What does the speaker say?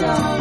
dawn.